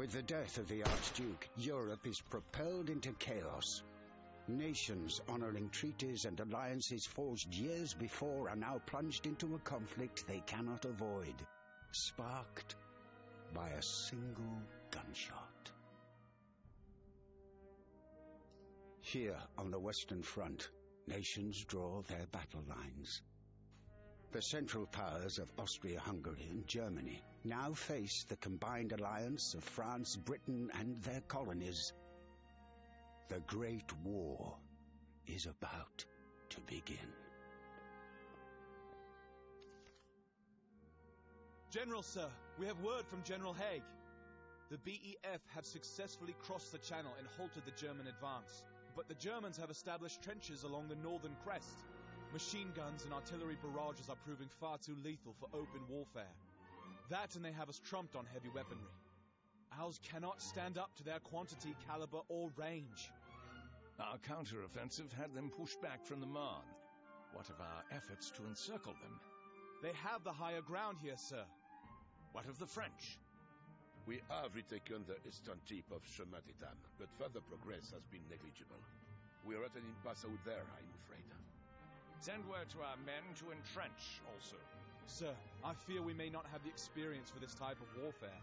With the death of the Archduke, Europe is propelled into chaos. Nations honoring treaties and alliances forged years before are now plunged into a conflict they cannot avoid, sparked by a single gunshot. Here on the Western Front, nations draw their battle lines. The Central Powers of Austria Hungary and Germany now face the combined alliance of France, Britain, and their colonies. The Great War is about to begin. General, sir, we have word from General Haig. The BEF have successfully crossed the channel and halted the German advance, but the Germans have established trenches along the northern crest. Machine guns and artillery barrages are proving far too lethal for open warfare. That and they have us trumped on heavy weaponry. Ours cannot stand up to their quantity, caliber, or range. Our counteroffensive had them pushed back from the Marne. What of our efforts to encircle them? They have the higher ground here, sir. What of the French? We have retaken the eastern tip of Chemin des Dames, but further progress has been negligible. We are at an impasse out there, I'm afraid. Send word to our men to entrench also. Sir, I fear we may not have the experience for this type of warfare.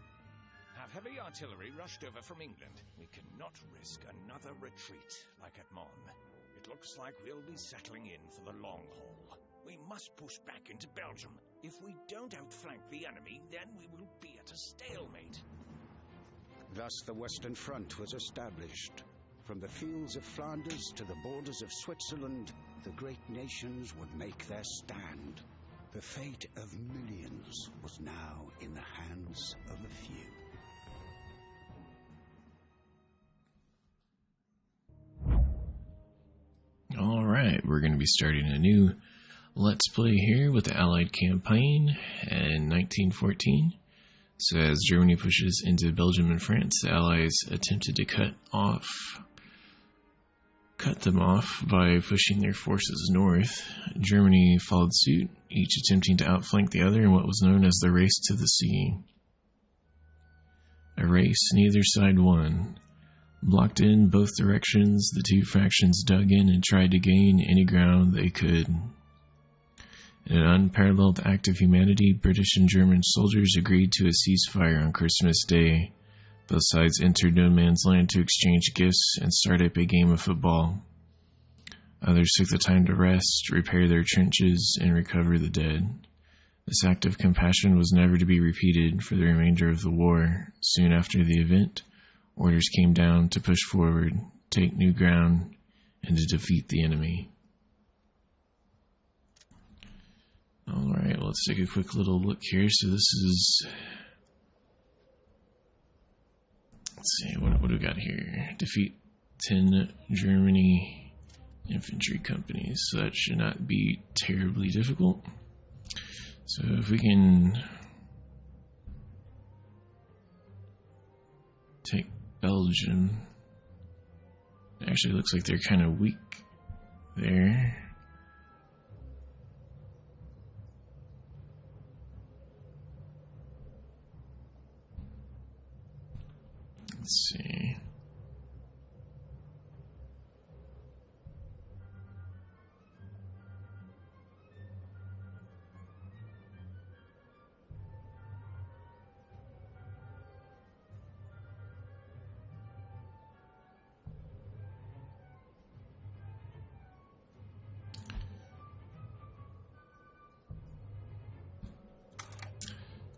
Have heavy artillery rushed over from England. We cannot risk another retreat like at Mons. It looks like we'll be settling in for the long haul. We must push back into Belgium. If we don't outflank the enemy, then we will be at a stalemate. Thus the Western Front was established. From the fields of Flanders to the borders of Switzerland, the great nations would make their stand. The fate of millions was now in the hands of a few. All right, we're going to be starting a new Let's Play here with the Allied campaign in 1914. So as Germany pushes into Belgium and France, the Allies attempted to cut off cut them off by pushing their forces north. Germany followed suit, each attempting to outflank the other in what was known as the Race to the Sea. A race neither side won. Blocked in both directions, the two factions dug in and tried to gain any ground they could. In an unparalleled act of humanity, British and German soldiers agreed to a ceasefire on Christmas Day both sides entered no man's land to exchange gifts and start up a game of football. Others took the time to rest, repair their trenches, and recover the dead. This act of compassion was never to be repeated for the remainder of the war. Soon after the event, orders came down to push forward, take new ground, and to defeat the enemy. All right, let's take a quick little look here. So this is Let's see, what, what do we got here? Defeat 10 Germany infantry companies. So that should not be terribly difficult. So if we can take Belgium, actually looks like they're kind of weak there. Let's see.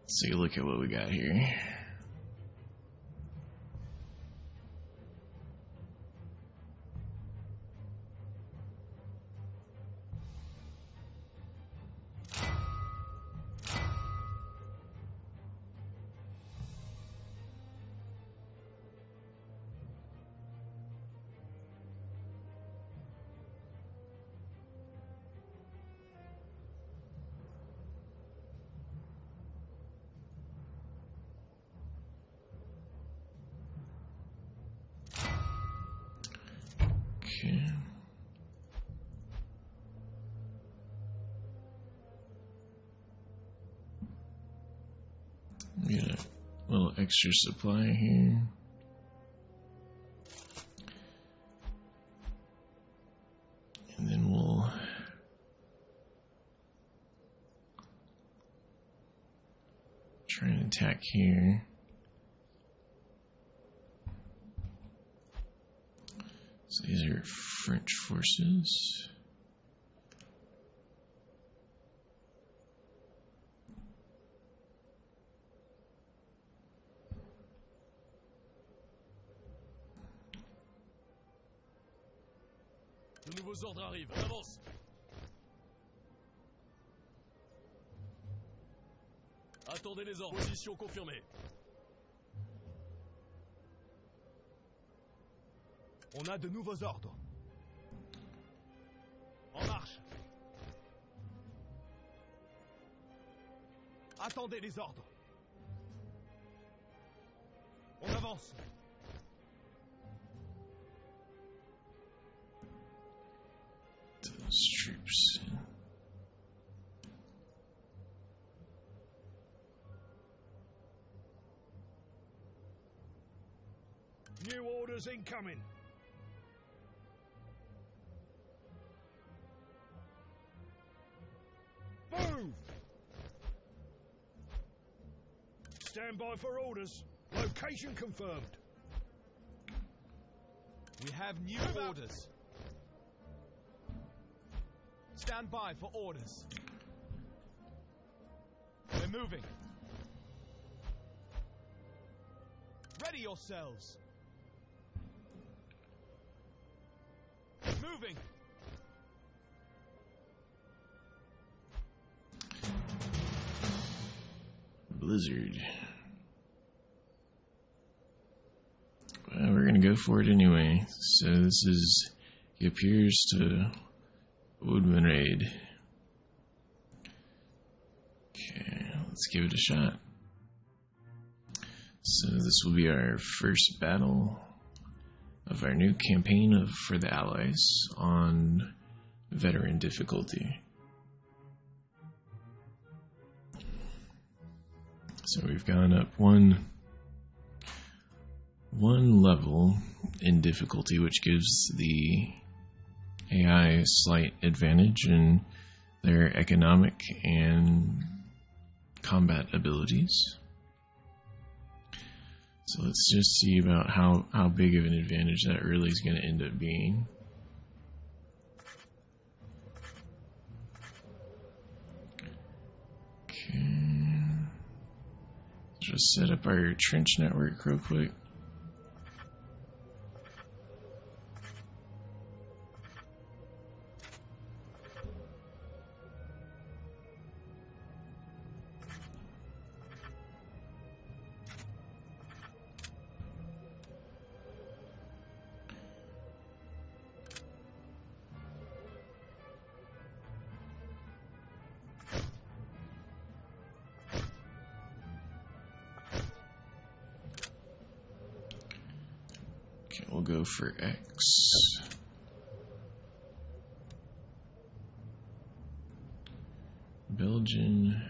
Let's take a look at what we got here. little extra supply here. And then we'll try and attack here. So these are French forces. vos ordres arrivent. On avance Attendez les ordres. Position confirmée. On a de nouveaux ordres. En marche Attendez les ordres. On avance Troops. New orders incoming. Move! Stand by for orders. Location confirmed. We have new orders. Stand by for orders. We're moving. Ready yourselves. Moving. Blizzard. Well, we're gonna go for it anyway. So this is. It appears to Oudenaarde. Okay, let's give it a shot. So this will be our first battle of our new campaign of for the Allies on veteran difficulty. So we've gone up one one level in difficulty, which gives the AI slight advantage in their economic and combat abilities. So let's just see about how, how big of an advantage that really is going to end up being. Okay. Just set up our trench network real quick. We'll go for X. Belgian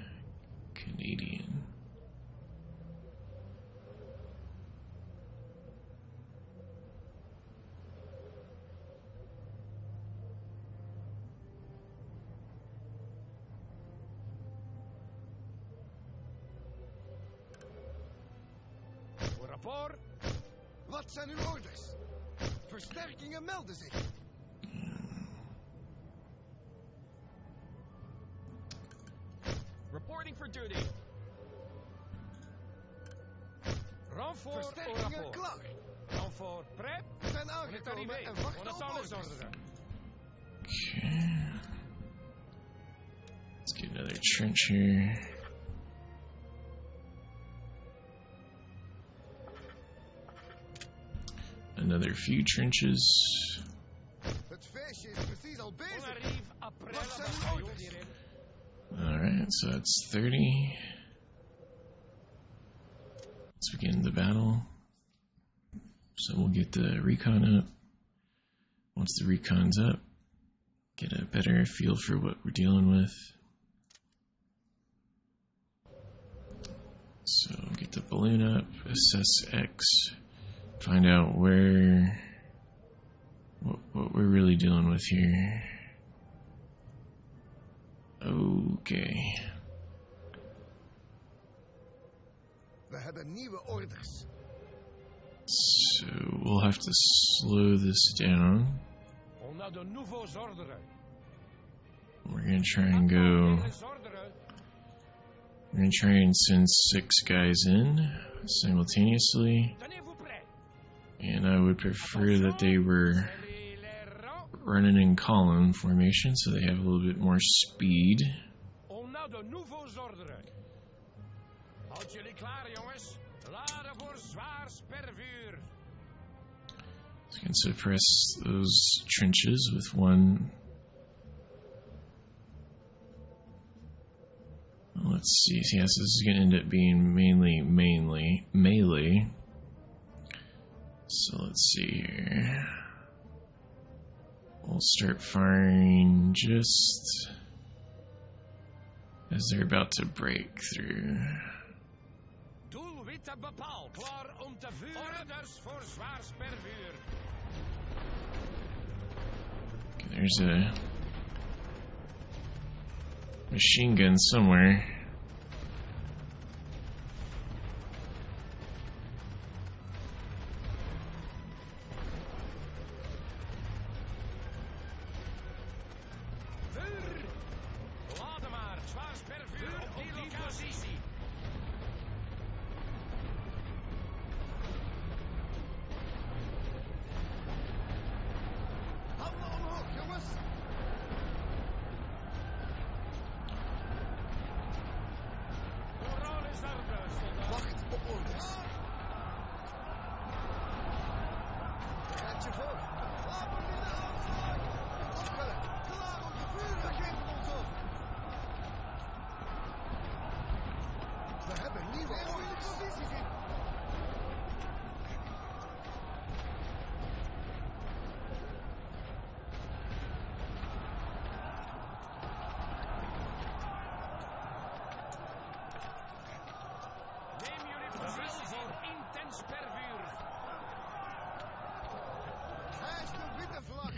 is it? Reporting for duty. klaar. prep. Zijn aangekomen en wachten op orders. Let's get another trench here. another few trenches. Alright, so that's 30. Let's begin the battle. So we'll get the recon up. Once the recon's up, get a better feel for what we're dealing with. So get the balloon up, assess X find out where what, what we're really dealing with here. Okay. We hebben new orders. So we'll have to slow this down. We're gonna try and go. We're gonna try and send six guys in simultaneously and I would prefer that they were running in column formation so they have a little bit more speed. I can suppress those trenches with one. Let's see. Yes, this is going to end up being mainly, mainly melee. So let's see here. We'll start firing just as they're about to break through. Okay, there's a machine gun somewhere. Lucifer, laten we de klaar om vuren ons op. We hebben nieuwe posities in. intens per vuur.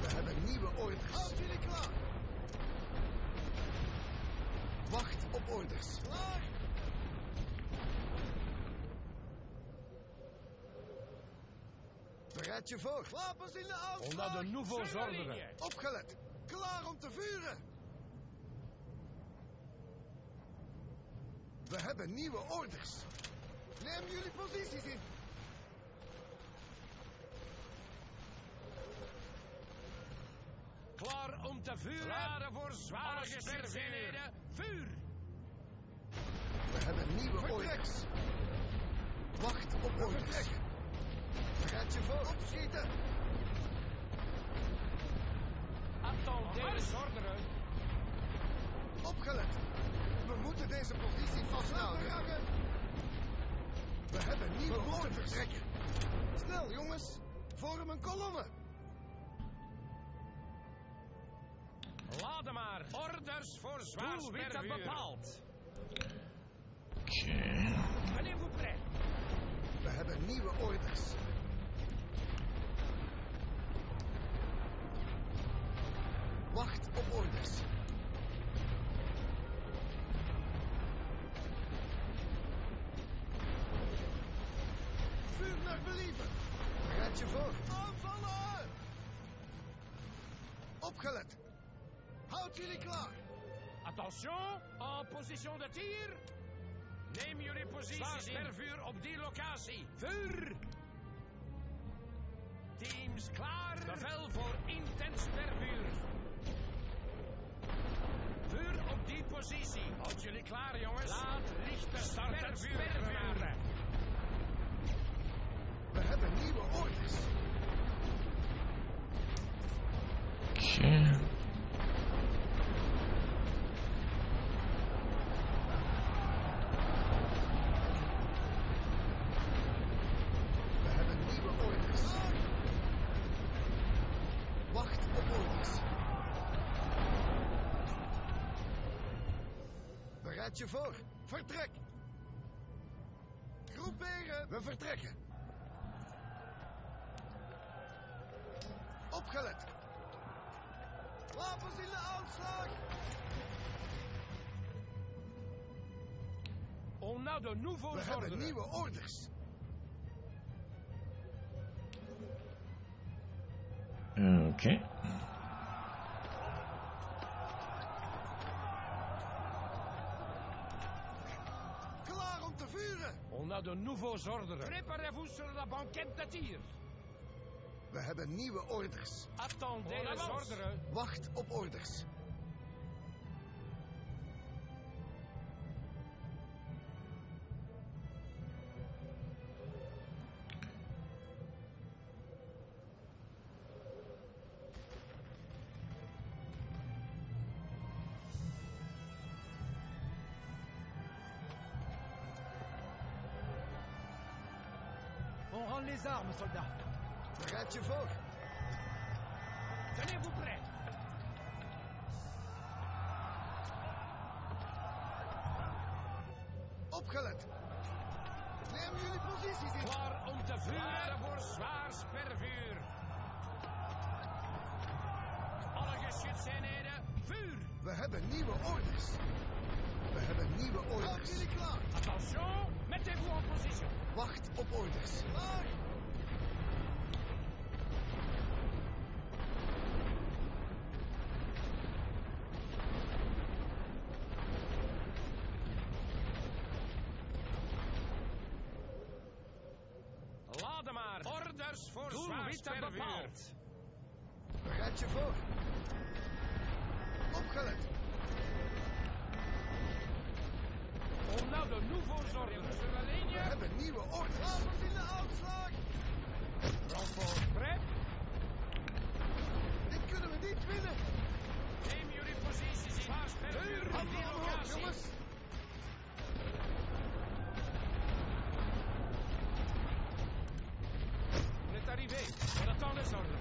We hebben nieuwe orders. Houd jullie klaar! Wacht op orders. Klaar! je voor. Wapens in de auto. Onder de nouveau orderen. Opgelet. Klaar om te vuren. We hebben nieuwe orders. Neem jullie posities in. Klaar om te vuren. Klaar voor zware gestreden. Vuur. We hebben nieuwe orders. bepaald. Oké. Okay. We hebben nieuwe orders. Wacht op orders. Vuur naar believen. Gaat je voor. Aanvallen! Opgelet. Houd jullie klaar. Attention, en position de tir. Neem jullie posities. vervuur op die locatie. Vuur. Teams klaar. Bevel voor intens vervuur. Vuur op die positie. Houd jullie klaar, jongens. Laat lichte starten. Vervuur. We hebben nieuwe orders. Oké. voor. Vertrek. Groeperen. We vertrekken. Opgelet. Wapens in de aanslag. On naar nou de nouveau! We hebben nieuwe orders. Oké. een nouveau ordre. Préparez-vous sur la banquette de We hebben nieuwe orders. Attendez les Wacht op orders. soda we got you folk voor Doelwitten bepaald. gaan je voor. Opgelet. Om nou de nouveau zorgen. We hebben nieuwe orde. Wapens in de uitslag. Brandvoort prep. Dit kunnen we niet winnen. Neem jullie posities in. Zwaar spelen. Heur, Jongens. alles orden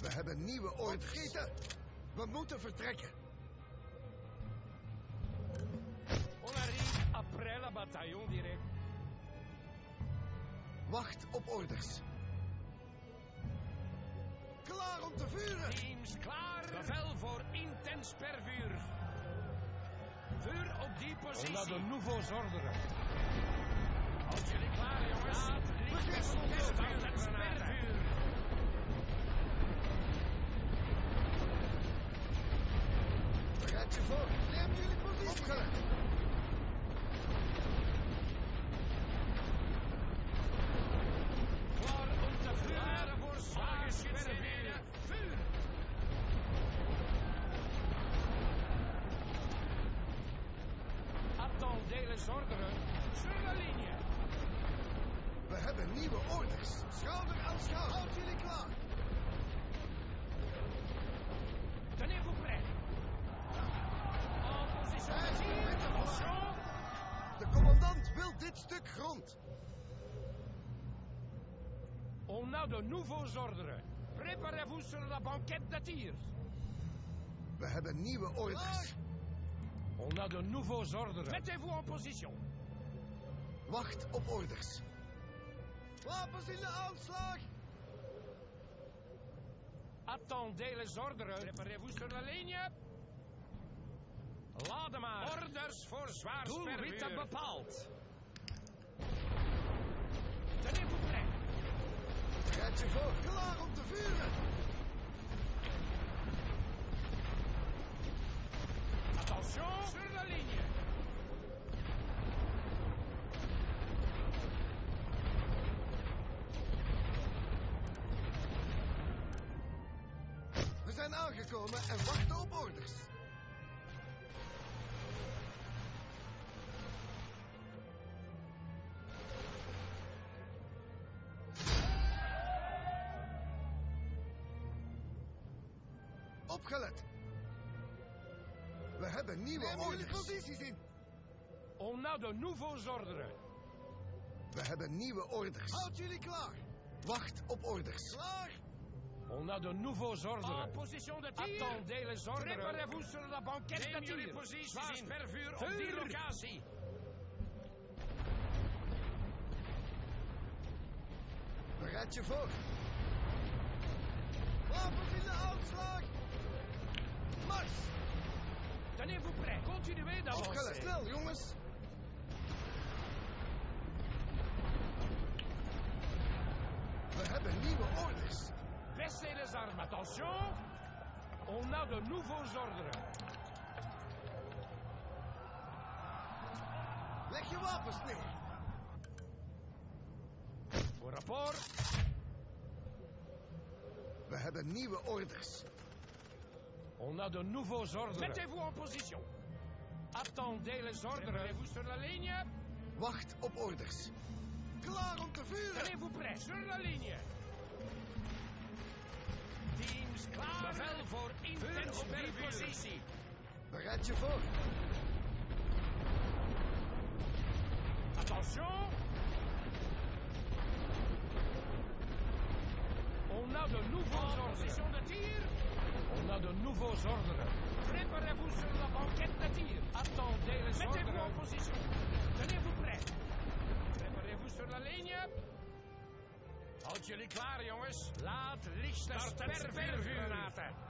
We hebben nieuwe oortgieten. We moeten vertrekken. On arrive après la bataillon direct. Wacht op orders te vuren. Teams klaar. Bevel voor intens per vuur. Vuur op die positie. Laat de nouveau zorderen. als jullie klaar, jongens. Laat drie intens per vuur. je voor. Neem jullie positie. de nouveaux ordres. Préparez-vous sur la banquette de tir. We hebben nieuwe orders. On a de nouveaux ordres. Mettez-vous en position. Wacht op orders. Wapens in de aanslag! Attendez les ordres. Préparez-vous sur la ligne. Laden maar. Orders voor zwaar Doelwitten bepaald. Kijk je voor, klaar om te vuren! Attention! Sur la ligne! We zijn aangekomen en opgelet. We hebben nieuwe nee, orders. condities in. On nou a de nouveaux ordres. We hebben nieuwe orders. Houd jullie klaar. Wacht op orders. Klaar. On nou a de nouveaux ordres. En ah, position de tir. Attendez les ordres. Préparez-vous sur la banquette Neem de tir. jullie posities per vuur op die locatie. Bereid je voor. tenez-vous voor. Continuez d'avancer. snel, jongens. We hebben nieuwe orders. Baissez les armes, attention. On a de nouveaux ordres. Leg je wapens neer. Voor rapport. We hebben nieuwe orders. On a de nouveaux ordres. Mettez-vous en position. Attendez les ordres. vous sur la ligne. Wacht op orders. Klaar om te vuren. Tenez-vous prêt. Sur la ligne. Teams klaar. Bevel voor intens op die positie. Bereid je voor. Attention. On a de nouveaux ordres. position de team. On a de nouveaux ordres. Préparez-vous sur la banquette de tir. Attendez les Mettez-vous en position. Tenez-vous prêt. Préparez-vous sur la ligne. Houd jullie klaar, jongens. Laat licht de laten.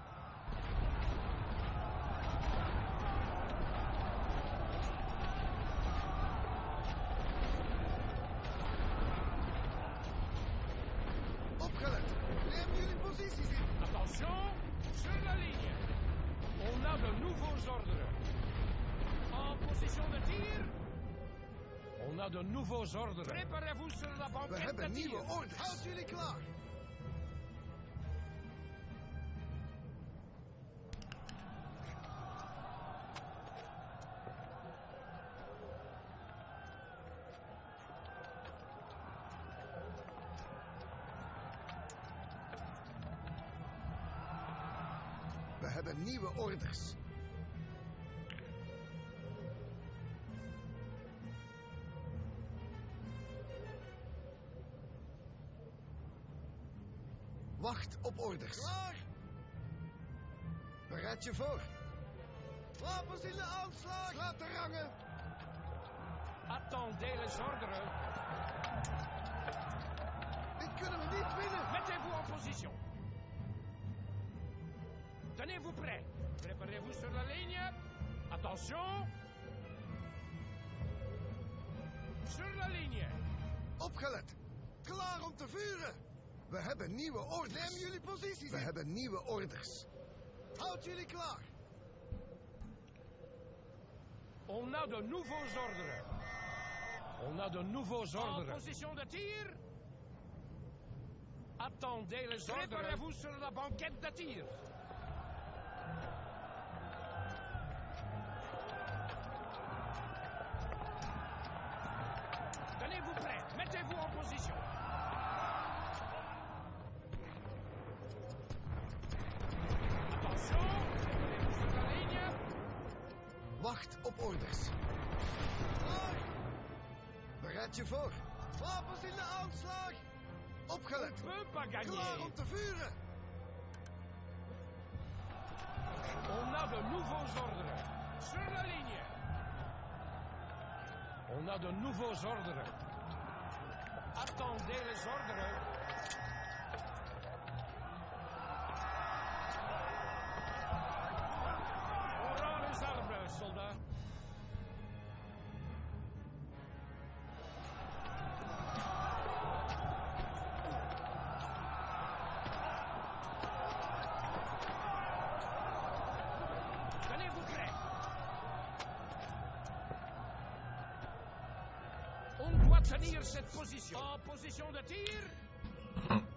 alles ordenen. Preparez-vous sur la banquette. We hebben nieuwe orders. Houd jullie klaar. We hebben nieuwe orders. Wacht op orders. Klaar! Bereid je voor. Wapens in de aanslag. Laat de rangen. Attendez les ordres. Dit kunnen we niet winnen. Mettez-vous en position. Tenez-vous prêt. Préparez-vous sur la ligne. Attention. Sur la ligne. Opgelet. Klaar om te vuren. We hebben nieuwe orders. Neem jullie posities We hebben nieuwe orders. Houd jullie klaar. On nou a de nouveaux ordres. On nou a de nouveaux ordres. En position de tir. Attendez les ordres. Préparez-vous sur la banquette de tir. Bereid je voor. Wapens in de aanslag. Opgelet. Klaar om te vuren. On a de nouveaux ordres. Sur la On a de nouveaux ordres. Attendez les ordres.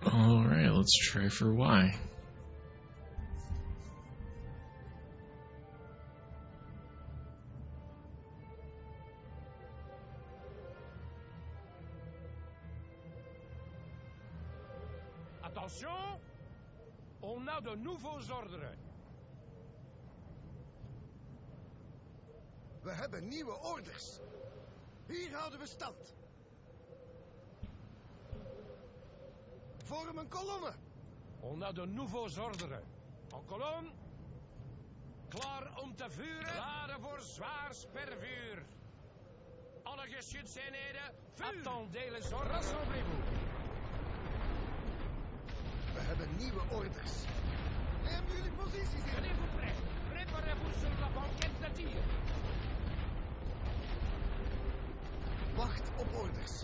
Alright, let's try for Y. Attention! On a de nouveaux ordres. We hebben nieuwe orders. Hier houden we stand. Vorm een kolonne. Onder de nouveau Zorderen. Een kolom. Klaar om te vuren. Laden voor zwaar spervuur. Alle geschutseenheden, vuur. Attendez les We hebben nieuwe orders. Neem jullie posities in. Meneer Voeprecht, préparez-vous sur la banquette de Wacht op orders.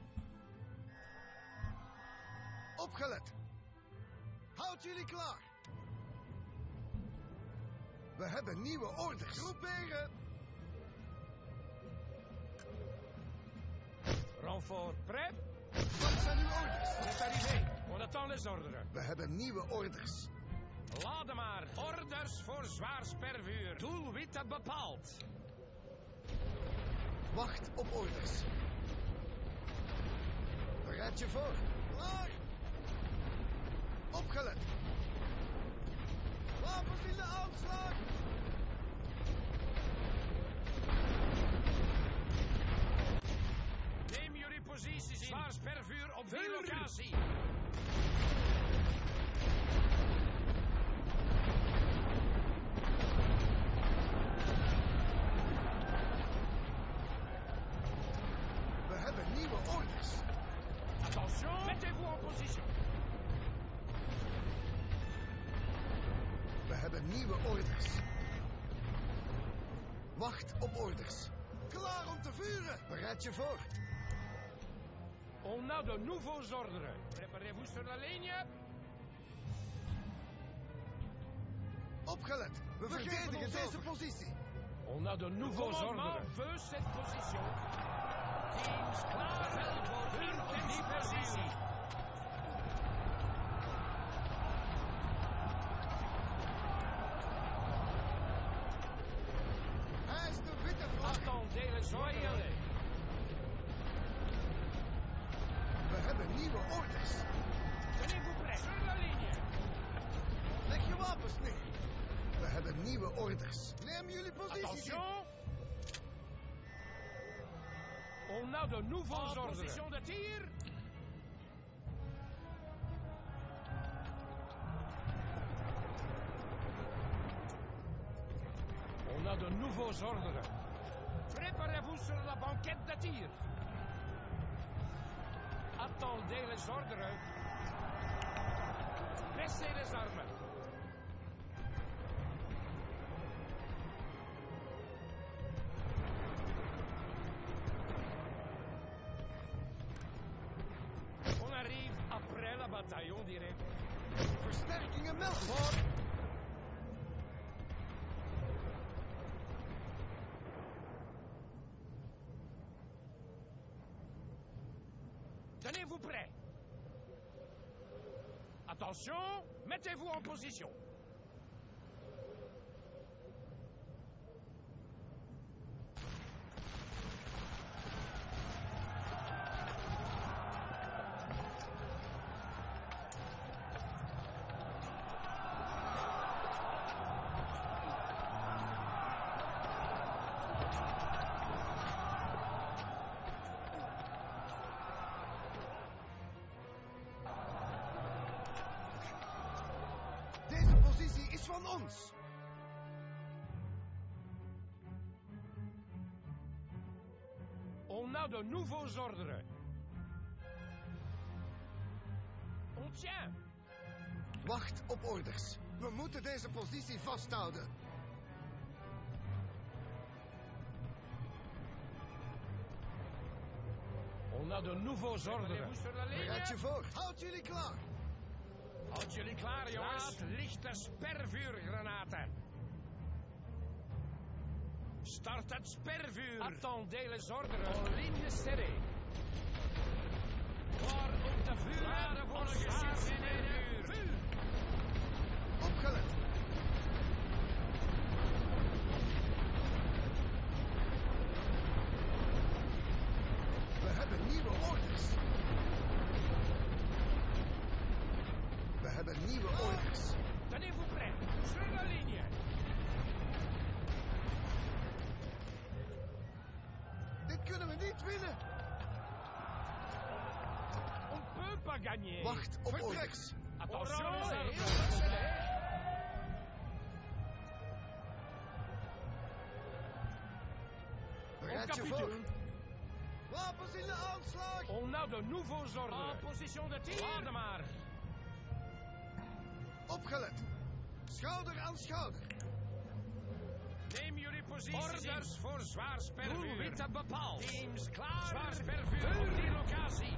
opgelet. Houd jullie klaar. We hebben nieuwe orders. Groeperen. voor prep. Wat zijn uw orders? Dit is arrivé. On attend les ordres. We hebben nieuwe orders. Laden maar. Orders voor zwaar per vuur. Doelwitte bepaald. Wacht op orders. Bereid je voor. Klaar. Opgelet! Wapens in de aanslag! Neem jullie posities in. per vuur op die locatie. Wacht op orders. Klaar om te vuren. Bereid je voor. On nou a de nouveaux ordres. Préparez-vous sur la ligne. Opgelet. We, We verdedigen deze over. positie. On nou a de nouveaux ordres. veut cette position. Teams klaar voor hun positie. Position de tir. On a de nouveaux ordres. Préparez-vous sur la banquette de tir. Attendez les ordres. Laissez les armes. vous prêt. Attention, mettez-vous en position. Nouveau ordres. Oh Wacht op orders. We moeten deze positie vasthouden. On de nouveau ordres. Gaat je voor. Houd jullie klaar. Houd jullie klaar, jongens. Laat lichte spervuurgranaten. Start het spervuur. Attendez les ordres. En ligne serrée. Klaar om te vuren voor een Wapens in de aanslag. On nou de nouveau zorgen. En ah, position de team Waarde maar. Opgelet. Schouder aan schouder. Neem jullie positie. Orders voor zwaar spervuur. Doelwitten bepaald. Teams klaar. Zwaar spervuur op die locatie.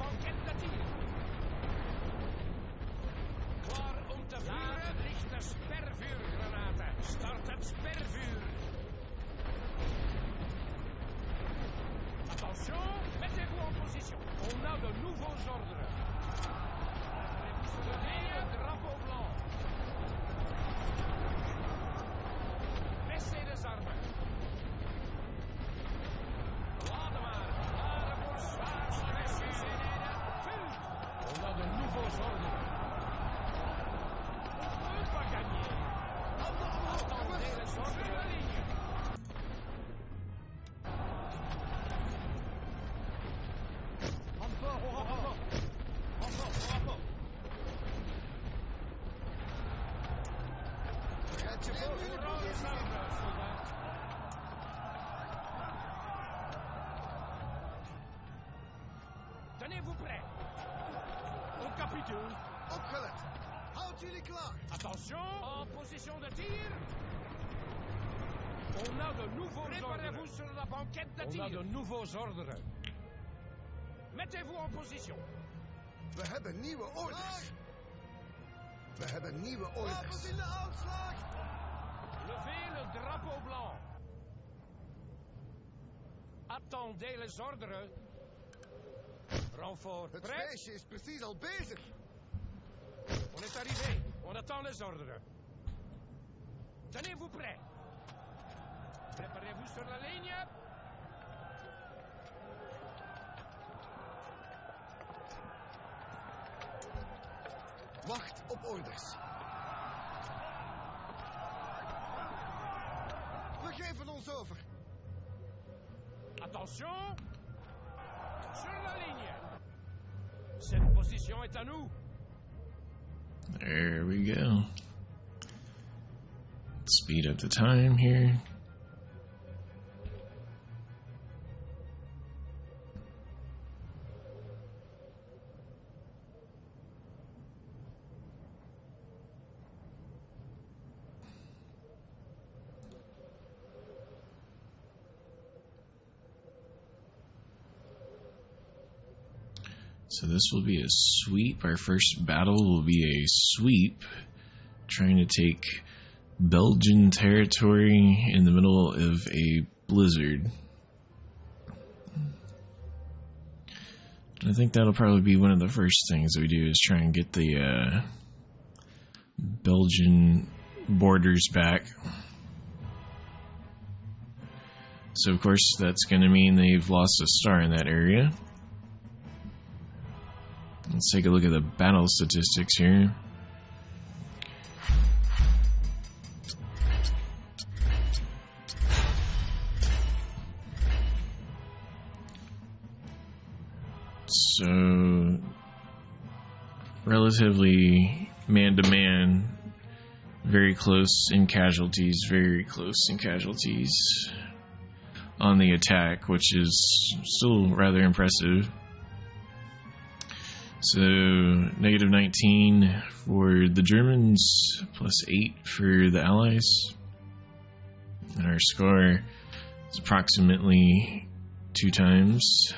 Tenez-vous prêt. Au capitule. Au colette. How Julie Clark. Attention. En position de tir. On a de nouveaux ordres. Préparez-vous sur la banquette de On tir. On a de nouveaux ordres. Mettez-vous en position. We hebben nieuwe orders. We hebben nieuwe orders. Wapens in de aanslag. Vele le drapeau blanc. Attendez les ordres. Renfort. Het Prêt? is precies al bezig. On est arrivé. On attend les ordres. Tenez-vous prêt. Préparez-vous sur la ligne. Wacht op orders. ons over. Attention! Sur la ligne! Cette position est à nous! There we go. Speed up the time here. So this will be a sweep. Our first battle will be a sweep. Trying to take Belgian territory in the middle of a blizzard. I think that'll probably be one of the first things we do is try and get the uh, Belgian borders back. So, of course, that's going to mean they've lost a star in that area. Let's take a look at the battle statistics here. So, relatively man to man, very close in casualties, very close in casualties on the attack, which is still rather impressive. So negative 19 for the Germans, plus 8 for the Allies. And our score is approximately two times,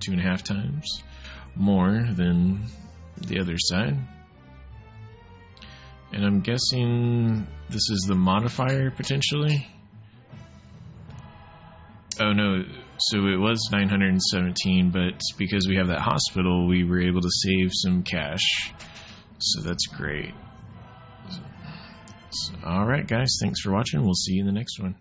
two and a half times more than the other side. And I'm guessing this is the modifier potentially. Oh no, so it was 917 but because we have that hospital we were able to save some cash so that's great so, all right guys thanks for watching we'll see you in the next one